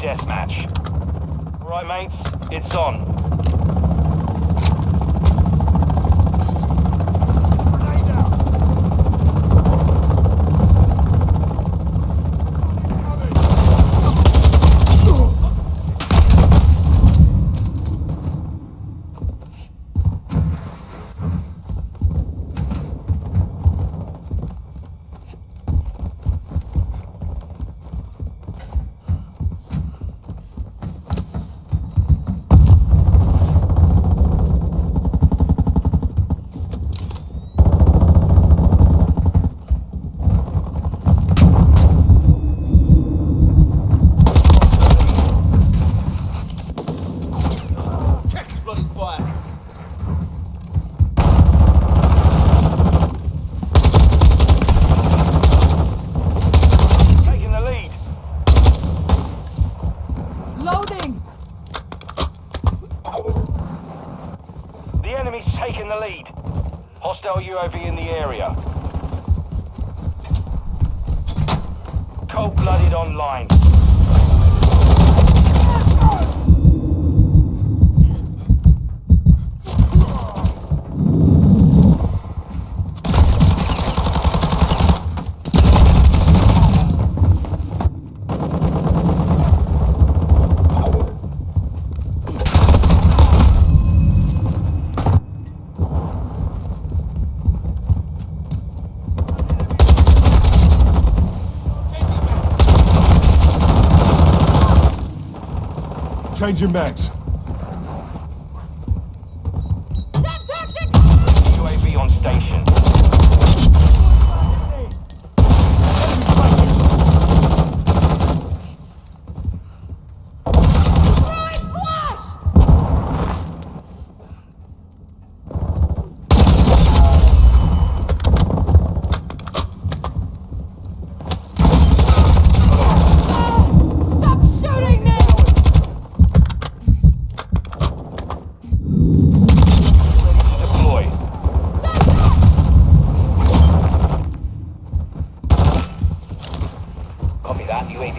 deathmatch. Right, mates, it's on. Hostile UAV in the area. Cold-blooded online. Changing mags.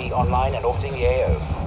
Online and orbiting the AO.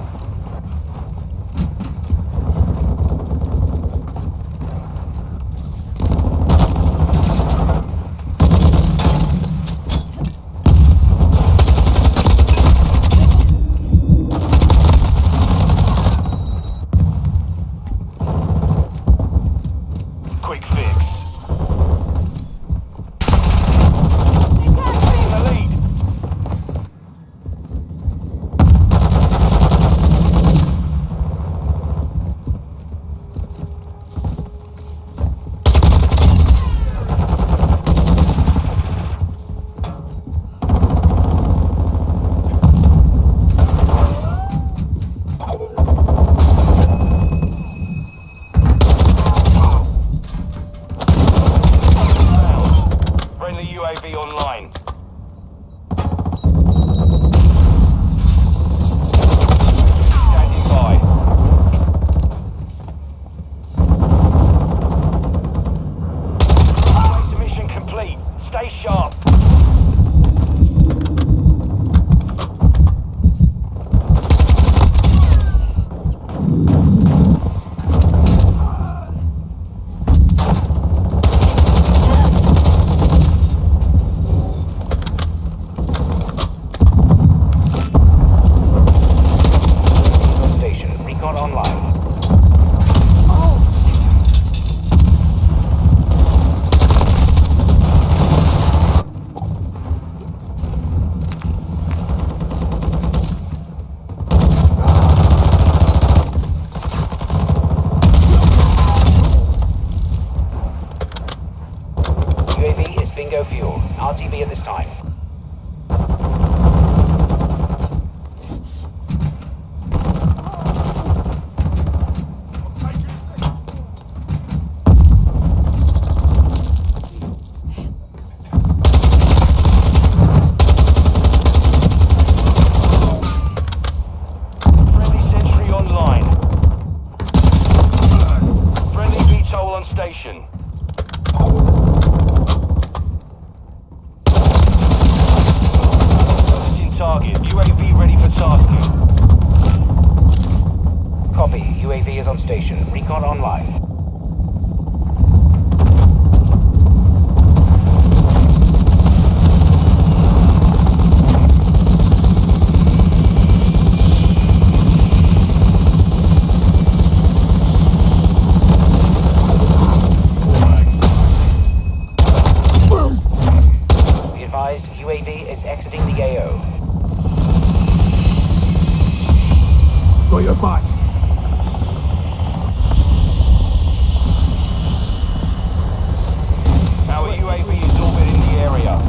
Bye. not online. location. Position target. UAV ready for tasking. Copy. UAV is on station. Recon online. Got your back. Our UAV is orbiting the area.